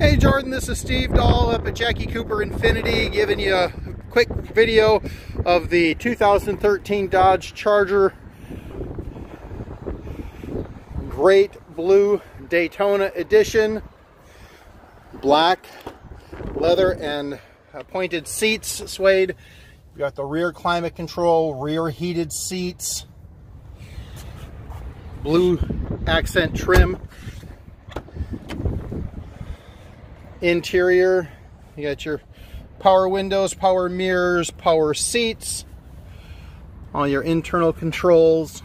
Hey Jordan, this is Steve Dahl up at Jackie Cooper Infiniti giving you a quick video of the 2013 Dodge Charger. Great blue Daytona edition. Black leather and pointed seats suede. You got the rear climate control, rear heated seats. Blue accent trim interior. You got your power windows, power mirrors, power seats, all your internal controls.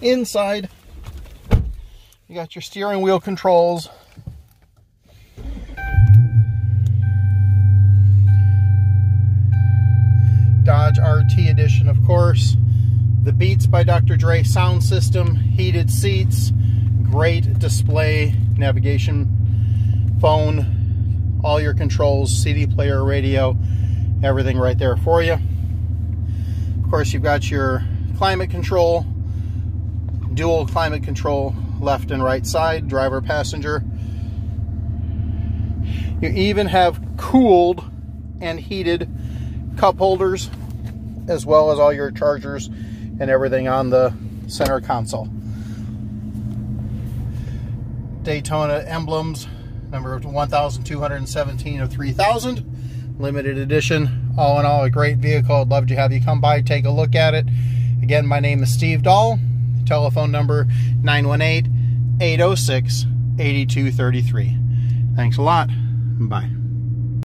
Inside, you got your steering wheel controls. Dodge RT edition, of course the Beats by Dr. Dre sound system, heated seats, great display, navigation, phone, all your controls, CD player, radio, everything right there for you. Of course, you've got your climate control, dual climate control, left and right side, driver, passenger. You even have cooled and heated cup holders as well as all your chargers and everything on the center console. Daytona emblems, number 1217 of 3000, limited edition. All in all, a great vehicle. I'd love to have you come by, take a look at it. Again, my name is Steve Dahl. Telephone number 918 806 8233. Thanks a lot. Bye.